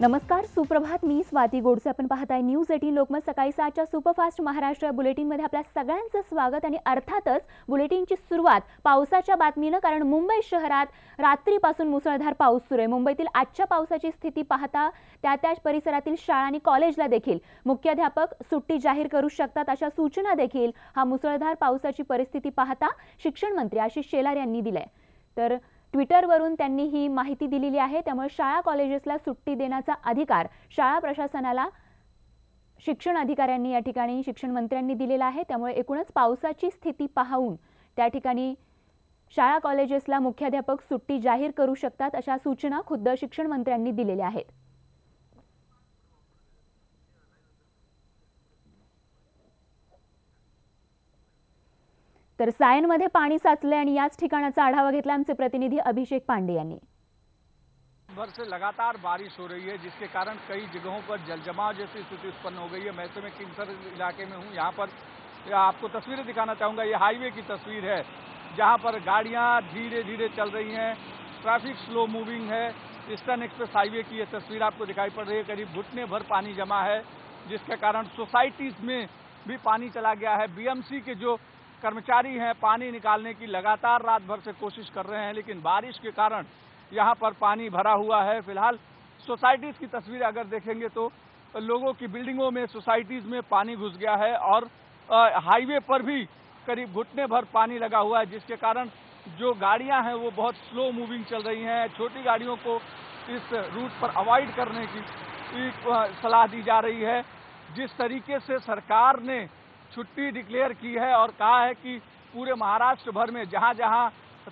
नमस्कार सुप्रभात. मी स्वाती गोडसे. आपण पाहताय न्यूज एटीन लोकमत सकाळी सातच्या सुपरफास्ट महाराष्ट्र बुलेटिनमध्ये आपल्या सगळ्यांचं स्वागत आणि अर्थातच बुलेटिनची सुरुवात पावसाच्या बातमीनं कारण मुंबई शहरात रात्रीपासून मुसळधार पाऊस सुरू आहे. मुंबईतील आजच्या पावसाची स्थिती पाहता त्या त्या परिसरातील शाळा आणि कॉलेजला देखील मुख्याध्यापक सुट्टी जाहीर करू शकतात अशा सूचना देखील हा मुसळधार पावसाची परिस्थिती पाहता शिक्षण मंत्री आशिष शेलार यांनी दिलाय तर ट्विटरवरून त्यांनी ही माहिती दिलेली आहे. त्यामुळे शाळा कॉलेजेसला सुट्टी देण्याचा अधिकार शाळा प्रशासनाला शिक्षण अधिकाऱ्यांनी या ठिकाणी शिक्षण मंत्र्यांनी दिलेला आहे. त्यामुळे एकूणच पावसाची स्थिती पाहून त्या ठिकाणी शाळा कॉलेजेसला मुख्याध्यापक सुट्टी जाहीर करू शकतात अशा सूचना खुद्द शिक्षण मंत्र्यांनी दिलेल्या आहेत. तर सायनमध्ये पाणी साचले आणि याच ठिकाणाचा आढावा घेतला आमचे प्रतिनिधी अभिषेक पांडे यांनी. भर से लगातार बारिश हो रही है, जिसके कारण कई जगहों पर जलजमाव जैसी स्थिति उत्पन्न हो गई है। मैं इस समय किंगसर इलाके में हूँ, यहाँ पर आपको तस्वीरें दिखाना चाहूँगा। ये हाईवे की तस्वीर है, जहाँ पर गाड़ियाँ धीरे धीरे चल रही हैं। ट्रैफ़िक स्लो मूविंग है। ईस्टर्न एक्सप्रेस हाईवे की ये तस्वीर आपको दिखाई पड़ रही है। करीब घुटने भर पानी जमा है, जिसके कारण सोसाइटीज में भी पानी चला गया है। बीएमसी के जो कर्मचारी हैं, पानी निकालने की लगातार रात भर से कोशिश कर रहे हैं, लेकिन बारिश के कारण यहाँ पर पानी भरा हुआ है। फ़िलहाल सोसाइटीज की तस्वीर अगर देखेंगे तो लोगों की बिल्डिंगों में, सोसाइटीज में पानी घुस गया है और हाईवे पर भी करीब घुटने भर पानी लगा हुआ है, जिसके कारण जो गाड़ियाँ हैं वो बहुत स्लो मूविंग चल रही हैं। छोटी गाड़ियों को इस रूट पर अवॉइड करने की सलाह दी जा रही है। जिस तरीके से सरकार ने छुट्टी डिक्लेयर की है और कहा है कि पूरे महाराष्ट्र भर में जहाँ जहाँ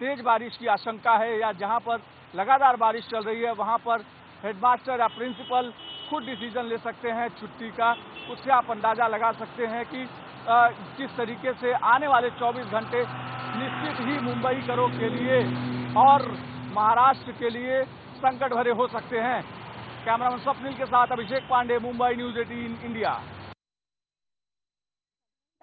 तेज बारिश की आशंका है या जहाँ पर लगातार बारिश चल रही है, वहाँ पर हेडमास्टर या प्रिंसिपल खुद डिसीज़न ले सकते हैं छुट्टी का। उससे आप अंदाज़ा लगा सकते हैं कि किस तरीके से आने वाले 24 घंटे निश्चित ही मुंबई करो के लिए और महाराष्ट्र के लिए संकट भरे हो सकते हैं। कैमरामैन स्वप्निल के साथ Abhishek Pandey, Mumbai News eighteen, India.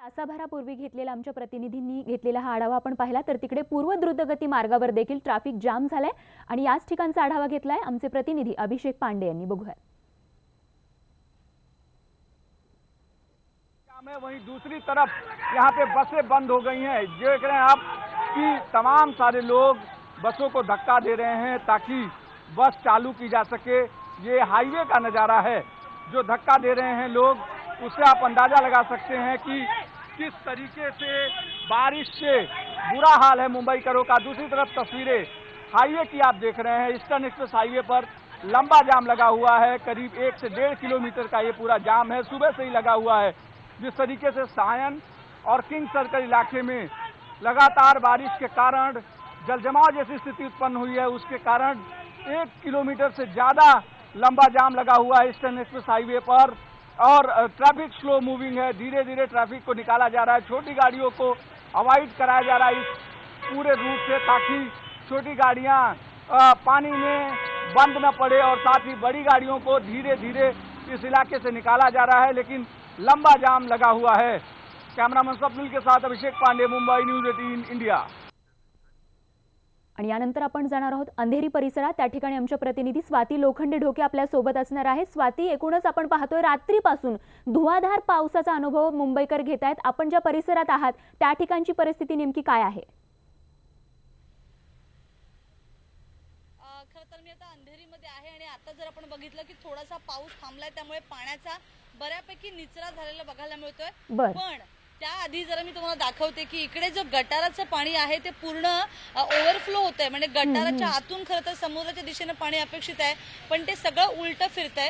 तासाभरापूर्वी घेतलेला, आमच्या प्रतिनिधींनी घेतलेला हा आढावा आपण पाहिला. तर तिकडे पूर्व द्रुतगती मार्गावर देखील ट्रॅफिक जाम झालाय आणि याच ठिकाणचा आढावा घेतलाय आमचे प्रतिनिधी अभिषेक पांडे यांनी. बघूयात. में वहीं दूसरी तरफ़ यहाँ पे बसें बंद हो गई हैं। देख रहे हैं आप कि तमाम सारे लोग बसों को धक्का दे रहे हैं ताकि बस चालू की जा सके। ये हाईवे का नज़ारा है। जो धक्का दे रहे हैं लोग, उससे आप अंदाज़ा लगा सकते हैं कि किस तरीके से बारिश से बुरा हाल है मुंबई करो का? दूसरी तरफ़ तस्वीरें हाईवे की आप देख रहे हैं। ईस्टर्न एक्सप्रेस हाईवे पर लंबा जाम लगा हुआ है। करीब एक से डेढ़ किलोमीटर का ये पूरा जाम है। सुबह से ही लगा हुआ है। जिस तरीके से सायन और किंग सर्कल इलाके में लगातार बारिश के कारण जलजमाव जैसी स्थिति उत्पन्न हुई है, उसके कारण एक किलोमीटर से ज़्यादा लंबा जाम लगा हुआ है ईस्टर्न एक्सप्रेस हाईवे पर। और ट्रैफ़िक स्लो मूविंग है धीरे धीरे ट्रैफ़िक को निकाला जा रहा है, छोटी गाड़ियों को अवॉइड कराया जा रहा है इस पूरे रूट से ताकि छोटी गाड़ियाँ पानी में बंद न पड़े और साथ ही बड़ी गाड़ियों को धीरे धीरे इस इलाके से निकाला जा रहा है, लेकिन लंबा जाम लगा हुआ है। कैमरामैन स्वप्निल के साथ Abhishek Pandey, Mumbai News eighteen, India. आणि यानंतर आपण जाणार आहोत अंधेरी परिसरात. त्या ठिकाणी आमच्या प्रतिनिधी स्वाती लोखंडे ढोके आपल्यासोबत असणार आहेत. स्वाती एकूणच आपण पाहतोय रात्रीपासून धुवाधार पावसाचा अनुभव मुंबईकर घेत आहेत. आपण ज्या परिसरात आहात त्या ठिकाणची परिस्थिती नेमकी काय आहे? खरं तर मी आता अंधेरीमध्ये आहे आणि आता जर आपण बघितलं की थोडासा पाऊस थांबलाय त्यामुळे पाण्याचा बऱ्यापैकी निचरा झालेला बघायला मिळतोय. पण त्याआधी जरा मी तुम्हाला दाखवते की इकडे जो गटाराचं पाणी आहे ते पूर्ण ओव्हरफ्लो होत आहे म्हणजे गटाराच्या आतून खरं तर समुद्राच्या दिशेने पाणी अपेक्षित आहे पण ते सगळं उलट फिरत आहे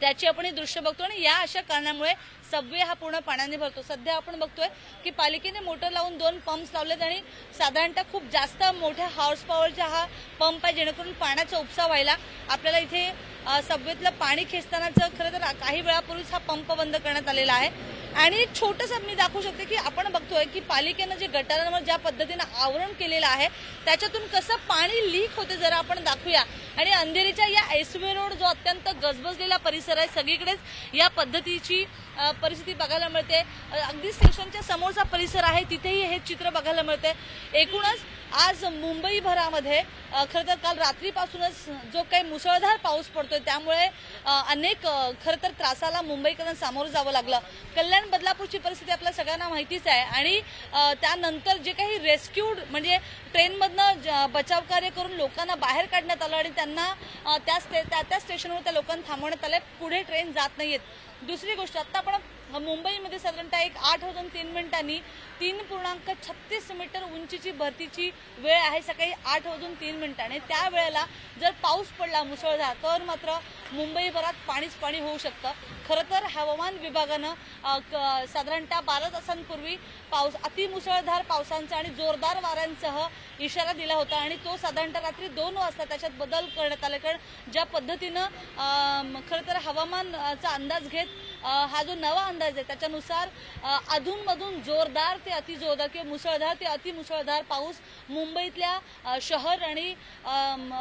त्याची आपण हे दृश्य बघतो आणि या अशा कारणामुळे सबवे हा पूर्ण पाण्याने भरतो. सध्या आपण बघतोय की पालिकेने मोटर लावून दोन पंप्स लावलेत आणि साधारणतः खूप जास्त मोठ्या हॉर्स पॉवरचा हा पंप आहे जेणेकरून पाण्याचा उपसा व्हायला आपल्याला इथे सबवेतलं पाणी खेचतानाच खरं तर काही वेळापूर्वीच हा पंप बंद करण्यात आलेला आहे. आणि एक छोटंसं मी दाखवू शकते की आपण बघतोय की पालिकेनं जे गटारांवर ज्या पद्धतीनं आवरण केलेलं आहे त्याच्यातून कसं पाणी लीक होते जरा आपण दाखवूया. आणि अंधेरीच्या या एसवे रोड जो अत्यंत गजबजलेला परिसर आहे सगळीकडेच या पद्धतीची परिस्थिती बघायला मिळते. अगदी स्टेशनच्या समोरचा परिसर आहे तिथेही हे चित्र बघायला मिळते. एकूणच आज मुंबईभरामध्ये खरं तर काल रात्रीपासूनच जो काही मुसळधार पाऊस पडतोय त्यामुळे अनेक खरं तर त्रासाला मुंबईकरांना सामोरं जावं लागलं. कल्याण बदलापूरची परिस्थिती आपल्या सगळ्यांना माहितीच आहे. आणि त्यानंतर जे काही रेस्क्यूड म्हणजे ट्रेनमधनं ज- बचाव कार्य करून लोकांना बाहेर काढण्यात आलं आणि त्यांना त्या स्टे- त्या त्या स्टेशनवर त्या लोकांना थांबवण्यात आलं पुढे ट्रेन जात नाहीयेत. दुसरी गोष्ट आता आपण मुंबईमध्ये साधारणतः एक आठ वाजून तीन मिनिटांनी तीन पूर्णांक छत्तीस मीटर उंचीची भरतीची वेळ आहे सकाळी आठ वाजून तीन मिनिटांनी. त्या वेळेला जर पाऊस पडला मुसळधार तर मात्र मुंबईभरात पाणीच पाणी होऊ शकतं. खरं तर हवामान विभागानं क- साधारणतः बारा तासांपूर्वी पाऊस अतिमुसळधार पावसांचा आणि जोरदार वाऱ्यांसह इशारा दिला होता आणि तो साधारणतः रात्री दोन वाजता त्याच्यात बदल करण्यात आला. कारण ज्या पद्धतीनं खरं तर हवामानचा अंदाज घेत हा जो नवा अंदाज आहे. त्याच्यानुसार अधूनमधून जोरदार ते अतिजोरदार किंवा मुसळधार ते अतिमुसळधार पाऊस मुंबईतल्या शहर आणि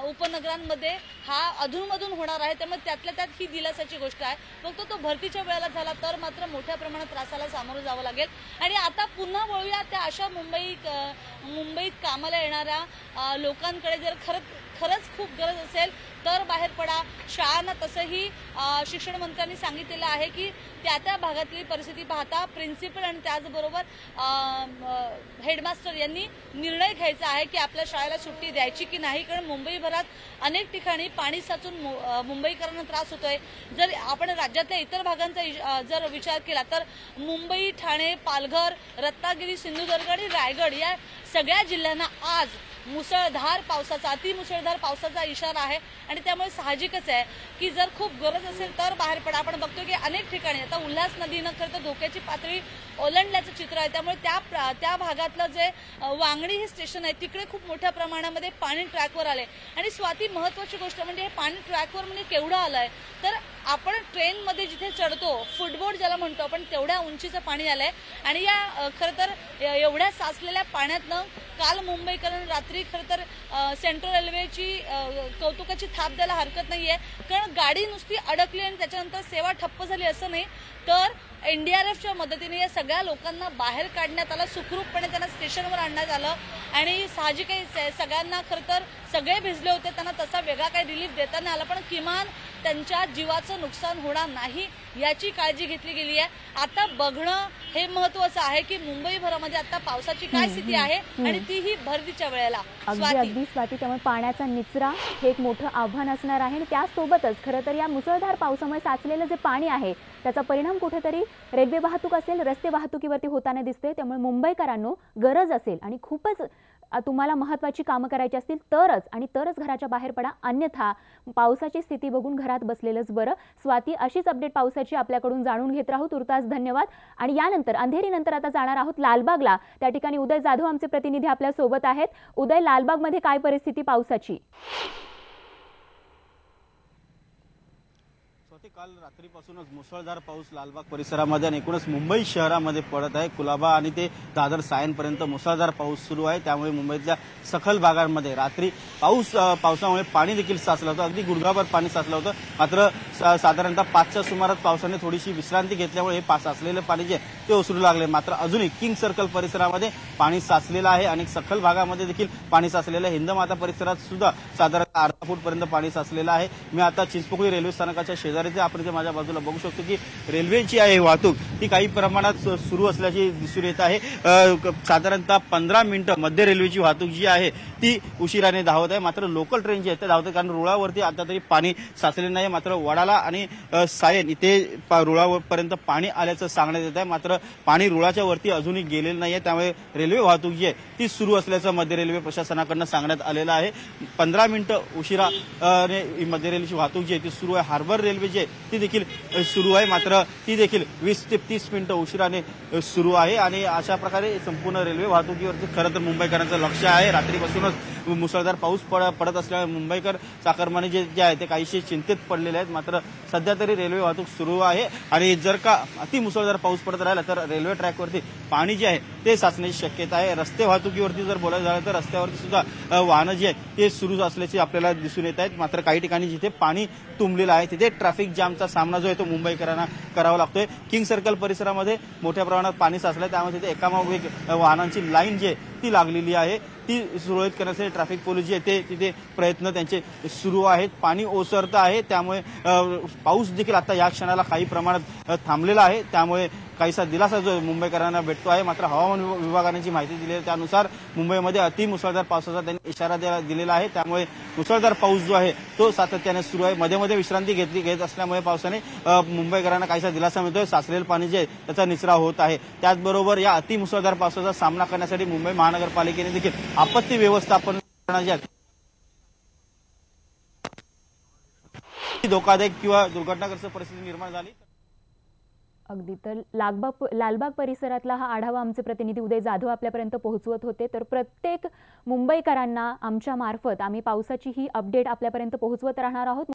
उपनगरांमध्ये हा अधूनमधून होणार आहे. त्यामुळे त्यातल्या त्यात ही दिलासाची गोष्ट आहे. फक्त तो भरतीच्या वेळेला झाला तर मात्र मोठ्या प्रमाणात त्रासाला सामोरं जावं लागेल. आणि आता पुन्हा वळूया त्या अशा मुंबई मुंबईत कामाला येणाऱ्या लोकांकडे. जर खरंच खरंच खूप गरज असेल. तर बाहेर पडा. शाळांना तसंही शिक्षण मंत्र्यांनी सांगितलेलं आहे की त्या त्या भागातली परिस्थिती पाहता प्रिन्सिपल आणि त्याचबरोबर हेडमास्टर यांनी निर्णय घ्यायचा आहे की आपल्या शाळेला सुट्टी द्यायची की नाही. कारण मुंबईभरात अनेक ठिकाणी पाणी साचून मु- मुंबईकरांना त्रास होतोय. जर आपण राज्यातल्या इतर भागांचा जर विचार केला तर मुंबई ठाणे पालघर रत्नागिरी सिंधुदुर्ग आणि रायगड या सगळ्या जिल्ह्यांना आज मुसळधार पावसाचा अतिमुसळधार पावसाचा इशारा आहे. आणि त्यामुळे साहजिकच आहे की जर खूप गरज असेल तर बाहेर पडा. आपण बघतो की अनेक ठिकाणी आता उल्हास नदीनं खरं तर धोक्याची पातळी ओलांडल्याचं चित्र आहे. त्यामुळे त्या प्रा- त्या भागातलं जे वांगणी हे स्टेशन आहे तिकडे खूप मोठ्या प्रमाणामध्ये पाणी ट्रॅकवर आले आणि स्वाती महत्वाची गोष्ट म्हणजे हे पाणी ट्रॅकवर म्हणजे केवढं आलंय? तर आपण ट्रेनमध्ये जिथे चढतो फुटबोर्ड ज्याला म्हणतो आपण तेवढ्या उंचीचं पाणी आलंय. आणि या खरं तर एवढ्या साचलेल्या पाण्यातनं काल मुंबईकरांना रात्री खरं तर सेंट्रल रेल्वेची कौतुकाची थाप द्यायला हरकत नाहीये. कारण गाडी नुसती अडकली आणि त्याच्यानंतर सेवा ठप्प झाली असं नाही. तर एनडीआरएफच्या मदतीने या सगळ्या लोकांना बाहेर काढण्यात आलं. सुखरूपपणे त्यांना स्टेशनवर आणण्यात आलं. आणि साहजिक सगळ्यांना खरं तर सगळे भिजले होते. त्यांना तसा वेगळा काही रिलीफ देताना आला. पण किमान त्यांच्या जीवाचं नुकसान होणार नाही याची काळजी घेतली गेली आहे. आता बघणं हे महत्वाचं आहे की मुंबईभरामध्ये आता पावसाची काय स्थिती आहे आणि तीही भरतीच्या वेळेला. अगदी स्वाती. अगदी स्वाती. त्यामुळे पाण्याचा निचरा हे एक मोठं आव्हान असणार आहे आणि त्यासोबतच खरं तर या मुसळधार पावसामुळे साचलेलं जे पाणी आहे त्याचा परिणाम कुठेतरी रेल्वे वाहतूक असेल रस्ते वाहतुकीवरती होताना दिसते त्यामुळे मुंबईकरांनो गरज असेल आणि खूपच तुम्हाला महत्त्वाची कामं करायची असतील तरच आणि तरच घराच्या बाहेर पडा. अन्यथा पावसाची स्थिती बघून घरात बसलेलंच बरं. स्वाती अशीच अपडेट पावसाची आपल्याकडून जाणून घेत राहू. तुर्तास धन्यवाद. आणि यानंतर अंधेरीनंतर आता जाणार आहोत लालबागला. त्या ठिकाणी उदय जाधव आमचे प्रतिनिधी आपल्यासोबत आहेत. उदय लालबागमध्ये काय परिस्थिती पावसाची? ते काल रात्रीपासूनच मुसळधार पाऊस लालबाग परिसरामध्ये आणि एकूणच मुंबई शहरामध्ये पडत आहे. कुलाबा आणि ते दादर सायनपर्यंत मुसळधार पाऊस सुरू आहे. त्यामुळे मुंबईतल्या सखल भागांमध्ये रात्री पाऊस पावसामुळे पाणी देखील साचलं होतं. अगदी गुडघाभर पाणी साचलं होतं. मात्र सा- साधारणतः पाचच्या सुमारात पावसाने थोडीशी विश्रांती घेतल्यामुळे हे साचलेलं पाणी जे ते ओसरू लागले. मात्र अजूनही किंग सर्कल परिसरामध्ये पाणी साचलेलं आहे आणि सखल भागामध्ये देखील पाणी साचलेलं आहे. हिंदमाता परिसरात सुद्धा साधारणतः अर्धा फूटपर्यंत पाणी साचलेलं आहे. मी आता चिंचपोकळी रेल्वे स्थानकाच्या शेजारी असल्याचं आपण इथे माझ्या बाजूला बघू शकतो की रेल्वेची आहे वाहतूक. ती काही प्रमाणात सुरू असल्याची दिसून येत आहे. साधारणतः पंधरा मिनिटं मध्य रेल्वेची वाहतूक जी आहे ती उशिराने धावत आहे. मात्र लोकल ट्रेन जी आहे ते धावते कारण रुळावरती आता तरी पाणी साचले नाही. मात्र वडाला आणि सायन इथे रुळापर्यंत पाणी आल्याचं सांगण्यात येत आहे. मात्र पाणी रुळाच्या वरती अजूनही गेलेलं नाही आहे त्यामुळे रेल्वे वाहतूक जी आहे ती सुरू असल्याचं मध्य रेल्वे प्रशासनाकडनं सांगण्यात आलेलं आहे. पंधरा मिनिटं उशिरा ने मध्य रेल्वेची वाहतूक जी आहे ती सुरू आहे. हार्बर रेल्वे जी आहे ती देखील सुरू आहे. मात्र ती देखील वीस ते तीस मिनिटं उशिराने सुरू आहे. आणि अशा प्रकारे संपूर्ण रेल्वे वाहतुकीवरती खरं तर मुंबईकरांचं लक्ष आहे. रात्रीपासूनच मुसळधार पाऊस पड पडत असल्यामुळे मुंबईकर चाकरमाने जे जे आहे ते काहीशी चिंतेत पडलेले आहेत. मात्र सध्या तरी रेल्वे वाहतूक सुरू आहे. आणि जर का अति मुसळधार पाऊस पडत राहिला तर रेल्वे ट्रॅकवरती पाणी जे आहे ते साचण्याची शक्यता आहे. रस्ते वाहतुकीवरती जर बोलायचं झालं तर रस्त्यावरती सुद्धा वाहनं जी आहेत ते सुरू असल्याचे आपल्याला दिसून येत आहेत. मात्र काही ठिकाणी जिथे पाणी तुंबलेलं आहे तिथे ट्रॅफिक जामचा सामना जो आहे तो मुंबईकरांना करावा लागतोय. किंग सर्कल परिसरामध्ये मोठ्या प्रमाणात पाणी साचलंय. त्यामुळे तिथे एकामागोम एक वाहनांची लाईन जी आहे ती लागलेली आहे. ती सुरळीत करण्यासाठी ट्रॅफिक पोलीस जे ते तिथे प्रयत्न त्यांचे सुरू आहेत. पाणी ओसरतं आहे. त्यामुळे पाऊस देखील आता या क्षणाला काही प्रमाणात थांबलेला आहे. त्यामुळे काहीसा दिलासा जो मुंबईकरांना भेटतो आहे. मात्र हवामान विभागाने जी माहिती दिली आहे त्यानुसार मुंबईमध्ये अति मुसळधार पावसाचा त्यांनी इशारा दिलेला आहे. त्यामुळे मुसळधार पाऊस जो आहे तो सातत्याने सुरू आहे. मध्ये मध्ये विश्रांती घेतली घेत असल्यामुळे पावसाने मुंबईकरांना काहीसा दिलासा मिळतोय. साचलेलं पाणी जे आहे त्याचा निचरा होत आहे. त्याचबरोबर या अति मुसळधार पावसाचा सामना करण्यासाठी मुंबई महानगरपालिकेने देखील आपत्ती व्यवस्थापन धोकादायक किंवा दुर्घटनाग्रस्त परिस्थिती निर्माण झाली. अगदी. तर लालबाग लालबाग परिसरातला हा आढावा आमचे प्रतिनिधी उदय जाधव आपल्यापर्यंत पोहोचवत होते. तर प्रत्येक मुंबईकरांना आमच्या मार्फत आम्ही पावसाची ही अपडेट आपल्यापर्यंत पोहोचवत राहणार आहोत.